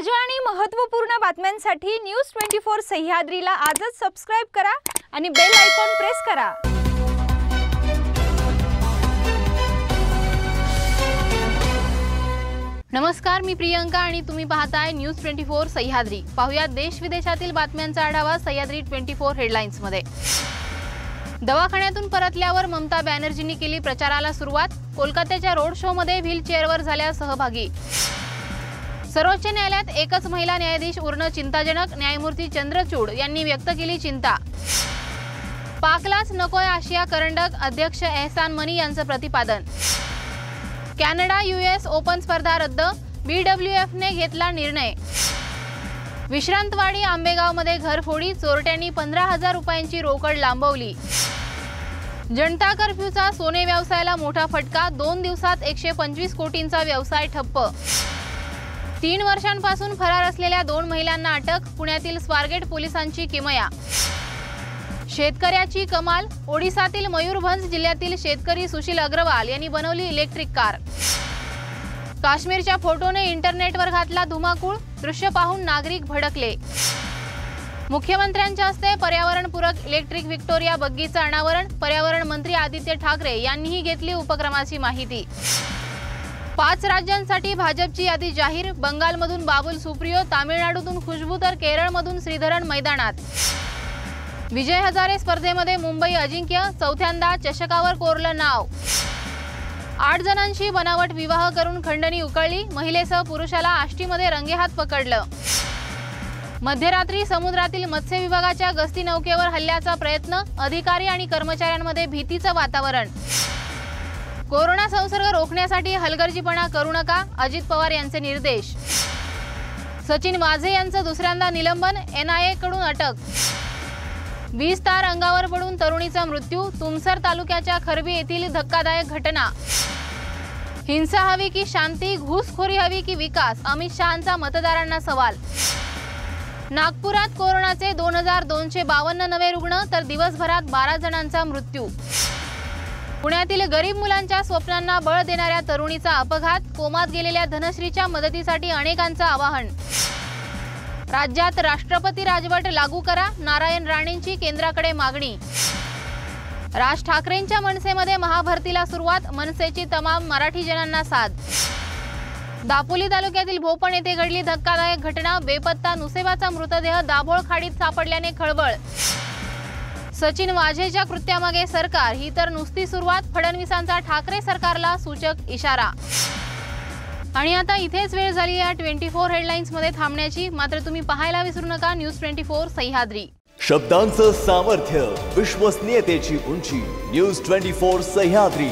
ताज्या आणि महत्त्वपूर्ण बातम्यांसाठी न्यूज ट्वेंटी फोर सह्याद्रीला आजच सबस्क्राईब करा आणि बेल आयकॉन प्रेस करा. नमस्कार मी प्रियंका आणि तुम्ही पाहताय न्यूज ट्वेंटी फोर सह्याद्री. पाहूया देश विदेशातील बातम्यांचा आढावा सह्याद्री ट्वेंटी फोर हेडलाईन्समध्ये दवाखान्यातून परतल्यावर ममता बॅनर्जींनी केली प्रचाराला सुरुवात. कोलकात्याच्या रोड शोमध्ये व्हीलचेअरवर झाल्या सहभागी. सर्वोच्च न्यायालयात एकच महिला न्यायाधीश उरणं चिंताजनक न्यायमूर्ती चंद्रचूड यांनी व्यक्त केली चिंता. पाकलाच नकोय आशिया करंडक अध्यक्ष एहसान मनी यांचं प्रतिपादन. कॅनडा युएस ओपन स्पर्धा रद्द बीडब्ल्यूएफने घेतला निर्णय. विश्रांतवाडी आंबेगावमध्ये घरफोडी चोरट्यांनी पंधरा हजार रुपयांची रोकड लांबवली. जनता कर्फ्यूचा सोने व्यवसायाला मोठा फटका दोन दिवसात एकशे पंचवीस कोटींचा व्यवसाय ठप्प. तीन वर्षांपासून फरार असलेल्या दोन महिलांना अटक पुण्यातील स्वारगेट पोलिसांची किमया. शेतकऱ्याची कमाल ओडिसातील मयूरभंज जिल्ह्यातील शेतकरी सुशील अग्रवाल यांनी बनवली इलेक्ट्रिक कार. काश्मीरच्या फोटोने इंटरनेटवर घातला धुमाकूळ दृश्य पाहून नागरिक भडकले. मुख्यमंत्र्यांच्या हस्ते पर्यावरणपूरक इलेक्ट्रिक व्हिक्टोरिया बग्गीचं अनावरण पर्यावरण मंत्री आदित्य ठाकरे यांनीही घेतली उपक्रमाची माहिती. पाच राज्यांसाठी भाजपची यादी जाहीर. बंगालमधून बाबुल सुप्रियो तामिळनाडूतून खुशबू तर केरळमधून श्रीधरन मैदानात. विजय हजारे स्पर्धेमध्ये मुंबई अजिंक्य चौथ्यांदा चषकावर कोरलं नाव. आठ जणांशी बनावट विवाह करून खंडणी उकळली महिलेसह पुरुषाला आष्टीमध्ये रंगेहात पकडलं. मध्यरात्री समुद्रातील मत्स्य विभागाच्या गस्ती नौकेवर हल्ल्याचा प्रयत्न अधिकारी आणि कर्मचाऱ्यांमध्ये भीतीचं वातावरण. कोरोना संसर्ग रोखण्यासाठी हलगर्जीपणा करू नका अजित पवार यांचे निर्देश. सचिन वाझे यांचं दुसऱ्यांदा निलंबन एनआयए कडून अटक. वीज तार अंगावर पडून तरुणीचा मृत्यू तुमसर तालुक्याच्या खरबी येथील धक्कादायक घटना. हिंसा हवी की शांती घुसखोरी हवी की विकास? अमित शहांचा मतदारांना सवाल. नागपुरात कोरोनाचे दोन हजार दोनशे बावन्न नवे रुग्ण तर दिवसभरात बारा जणांचा मृत्यू. पुण्यातील गरीब मुलांच्या स्वप्नांना बळ देणाऱ्या तरुणीचा अपघात कोमात गेलेल्या धनश्रीच्या मदतीसाठी अनेकांचं आवाहन. राज्यात राष्ट्रपती राजवट लागू करा नारायण राणेंची केंद्राकडे मागणी. राज ठाकरेंच्या मनसेमध्ये महाभरतीला सुरुवात मनसेची तमाम मराठी जनांना साथ. दापोली तालुक्यातील भोपण येथे घडली धक्कादायक घटना बेपत्ता नुसेबाचा मृतदेह दाभोळ खाडीत सापडल्याने खळबळ. सचिन वाझेच्या कृत्यामागे सरकार ही तर नुसती सुरुवात फडणवीसांचा ठाकरे सरकारला सूचक इशारा. आणि आता इथेच वेळ झाली या ट्वेंटी फोर हेडलाईन्समध्ये थांबण्याची. मात्र तुम्ही पाहायला विसरू नका न्यूज ट्वेंटी फोर सह्याद्री. शब्दांचं सामर्थ्य विश्वसनीयतेची उंची न्यूज ट्वेंटी फोर सह्याद्री.